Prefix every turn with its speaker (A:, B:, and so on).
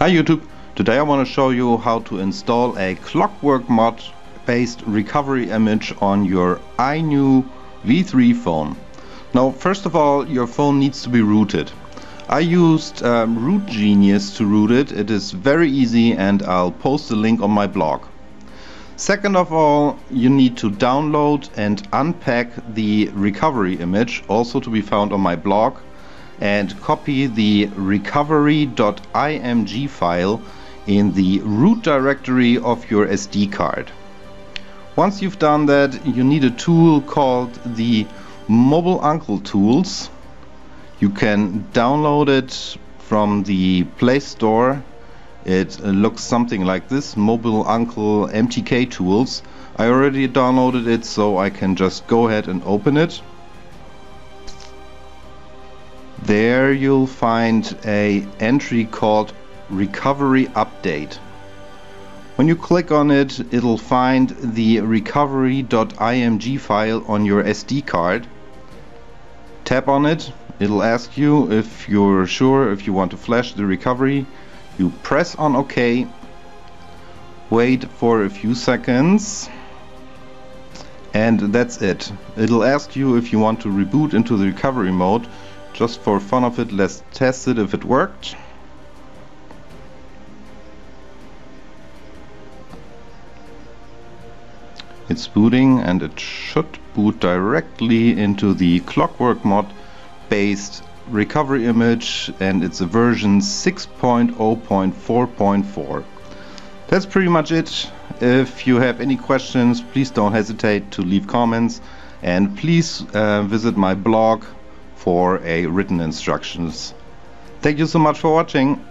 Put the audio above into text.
A: Hi YouTube, today I want to show you how to install a Clockwork mod based recovery image on your iNew V3 phone. Now first of all your phone needs to be rooted. I used um, Root Genius to root it, it is very easy and I'll post the link on my blog. Second of all you need to download and unpack the recovery image also to be found on my blog and copy the recovery.img file in the root directory of your SD card. Once you've done that, you need a tool called the Mobile Uncle Tools. You can download it from the Play Store. It looks something like this, Mobile Uncle MTK Tools. I already downloaded it, so I can just go ahead and open it. There you'll find a entry called recovery update. When you click on it, it'll find the recovery.img file on your SD card. Tap on it, it'll ask you if you're sure if you want to flash the recovery. You press on OK, wait for a few seconds and that's it. It'll ask you if you want to reboot into the recovery mode just for fun of it, let's test it if it worked. It's booting and it should boot directly into the Clockwork mod based recovery image and it's a version 6.0.4.4. That's pretty much it. If you have any questions, please don't hesitate to leave comments and please uh, visit my blog for a written instructions. Thank you so much for watching.